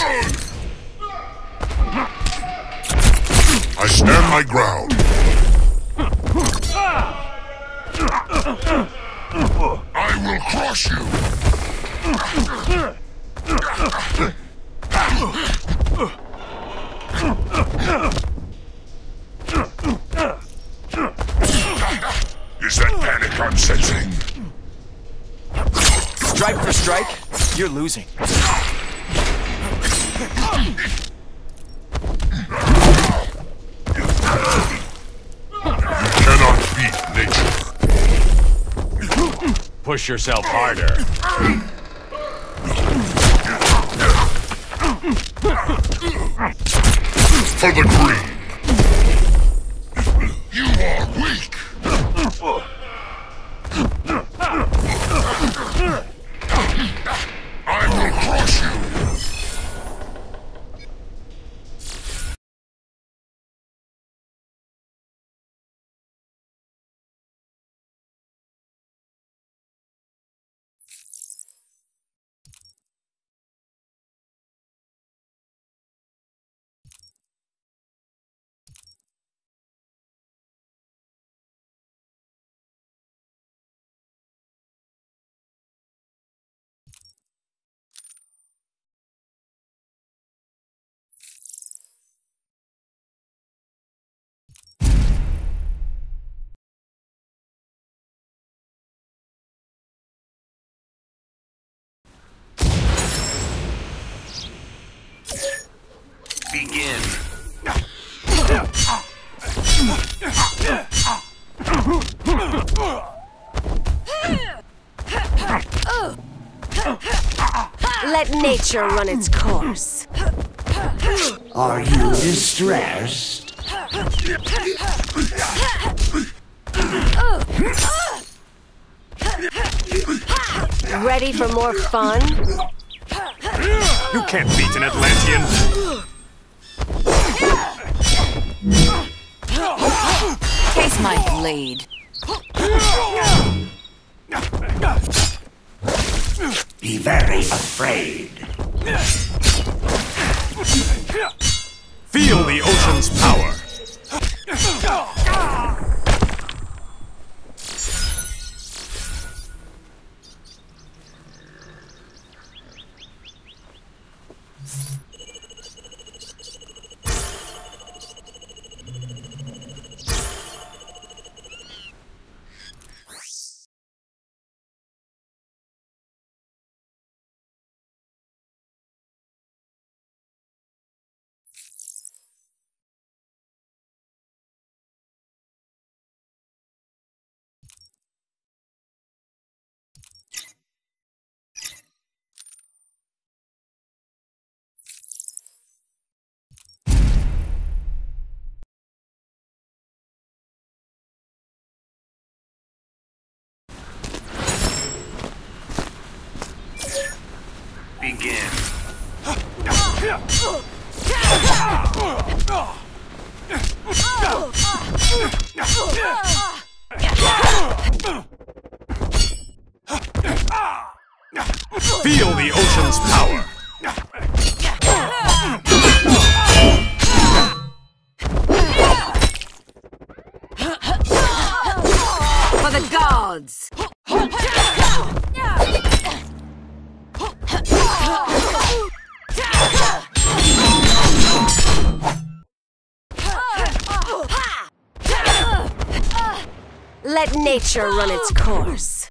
I stand my ground. I will crush you! Is that panic I'm sensing? Strike for strike, you're losing. You cannot beat nature. Push yourself harder. For the green! Begin. Let nature run its course. Are you distressed? Ready for more fun? You can't beat an Atlantean. Taste my blade. Be very afraid. Feel the ocean's power. Feel the ocean's power. For the gods! Let nature run its course.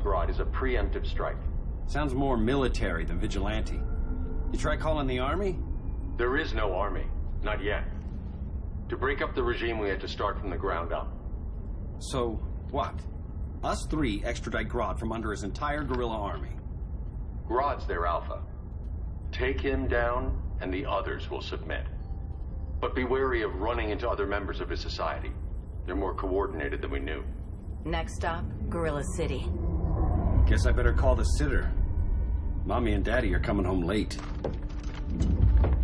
Preemptive strike. Sounds more military than vigilante. You try calling the army? There is no army. Not yet. To break up the regime, we had to start from the ground up. So, what? Us three extradite Grodd from under his entire gorilla army. Grodd's their alpha. Take him down, and the others will submit. But be wary of running into other members of his society. They're more coordinated than we knew. Next stop, Gorilla City. Guess I better call the sitter. Mommy and Daddy are coming home late.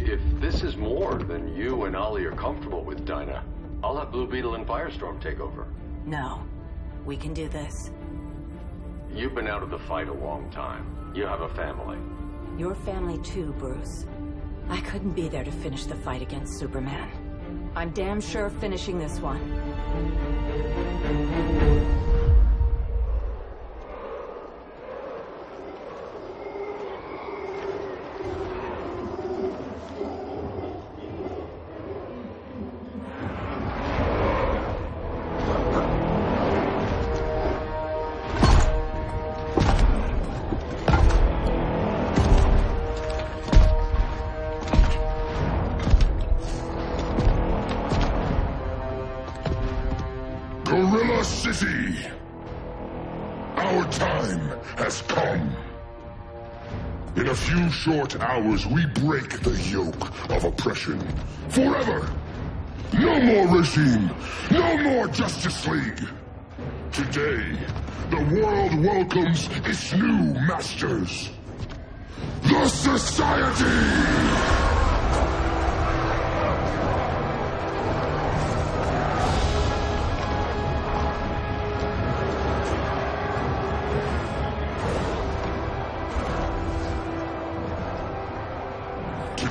If this is more than you and Ollie are comfortable with, Dinah, I'll have Blue Beetle and Firestorm take over. No. We can do this. You've been out of the fight a long time. You have a family. Your family too, Bruce. I couldn't be there to finish the fight against Superman. I'm damn sure finishing this one. Gorilla Our time has come. In a few short hours, we break the yoke of oppression. Forever! No more regime! No more Justice League! Today, the world welcomes its new masters. The Society!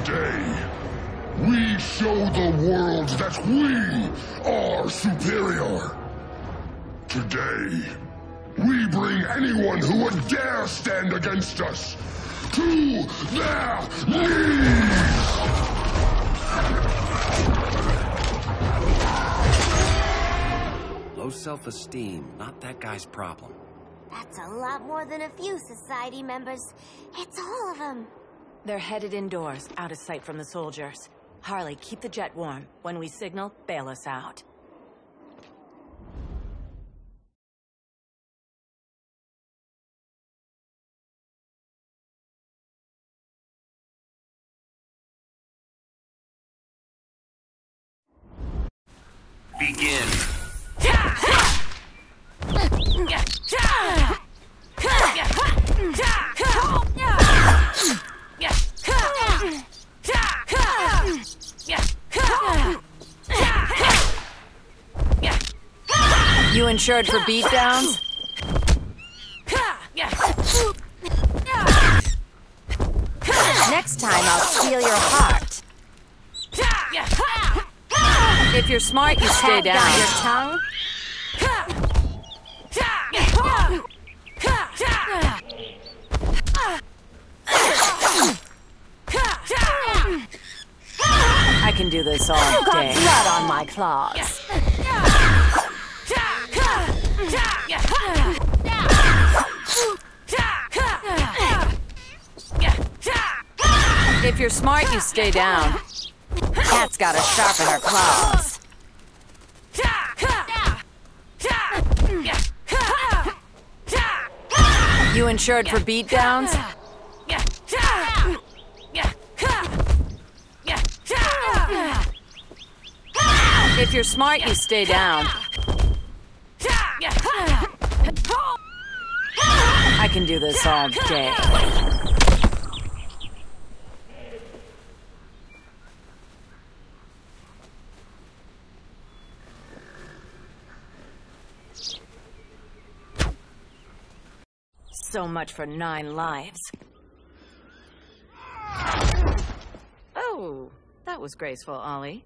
Today, we show the world that we are superior. Today, we bring anyone who would dare stand against us to their knees! Low self-esteem, not that guy's problem. That's a lot more than a few society members. It's all of them. They're headed indoors, out of sight from the soldiers. Harley, keep the jet warm. When we signal, bail us out. Begin. You insured for beatdowns? Next time I'll steal your heart. If you're smart, you stay down. Your tongue? I can do this all day. Blood on my claws. If you're smart, you stay down. Cat's gotta sharpen her claws. You insured for beatdowns? If you're smart, you stay down. I can do this all day. So much for nine lives. Oh, that was graceful, Ollie.